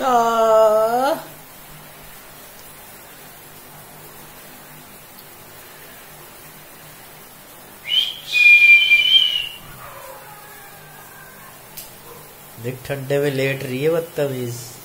का ठंडे में लेट रही है बदतमीज।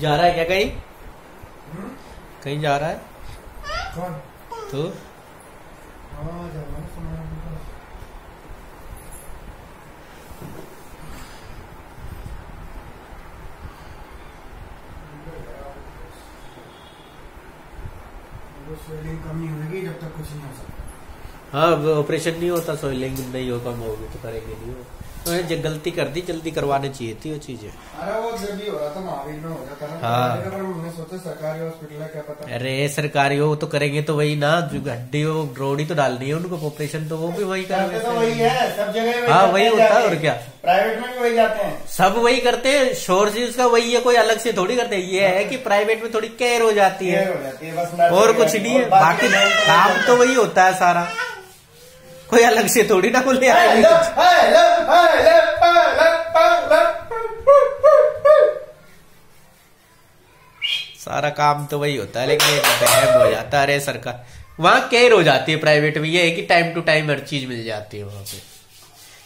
जा रहा है क्या कहीं? कहीं जा रहा है? कौन? तू? हाँ जब सुना स्वेलिंग कम नहीं होगी जब तक कुछ नहीं हो सकता। हाँ ऑपरेशन नहीं होता सोइलिंग नहीं हो कम होगी तो करेंगे नहीं हो तो ये जो गलती कर दी जल्दी करवानी चाहिए थी वो चीज़ें। अरे वो जब हो रहा था महावीर में जाता। तो पर हमने सोचा सरकारी हॉस्पिटल है क्या पता। अरे सरकारी हो तो करेंगे तो वही ना जो हड्डी हो रोड़ी तो डालनी है उनको ऑपरेशन तो वो भी वही कर तो वही है सब जगह हाँ, वही होता है और क्या। प्राइवेट में भी वही जाते हैं। सब वही करते हैं शोर चीज़ का वही है कोई अलग से थोड़ी करते हैं। ये है कि प्राइवेट में थोड़ी केयर हो जाती है। और कुछ नहीं है बाकी तो काम तो वही होता है सारा। कोई अलग से थोड़ी ना बोले। सारा काम तो वही होता है लेकिन बहम हो जाता है। अरे सरकार वहाँ केयर हो जाती है प्राइवेट में। ये है कि टाइम टू टाइम हर चीज़ मिल जाती है वहाँ पे।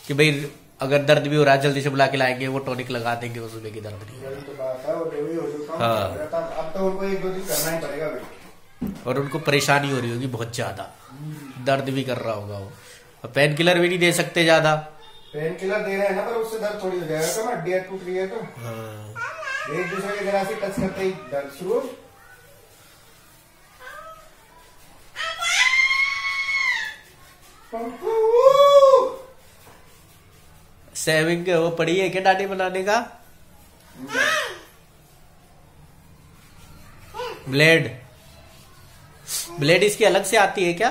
कि भाई अगर दर्द भी हो रहा है जल्दी से बुला के लाएँगे वो टॉनिक लगा देंगे उसमें की दर्द नहीं तो है, तो और उनको परेशानी हो रही होगी बहुत ज़्यादा। दर्द भी कर रहा होगा वो। और पेन किलर भी नहीं दे सकते ज़्यादा। पेन किलर दे रहे हैं ना पर उससे दर्द थोड़ी हो जाएगा। तो हड्डियाँ टूट रही है तो। हाँ। एक दूसरे के जरा से टच करते ही दर्द शुरू सेविंग वो पड़ी है क्या दाढ़ी बनाने का? ब्लेड ब्लेड इसकी अलग से आती है क्या?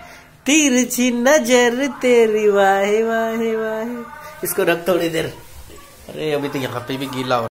तिरछी नज़र तेरी वाहे वाहे वाहे। इसको रख थोड़ी देर। अरे, अभी तो यहाँ पे भी गीला हो।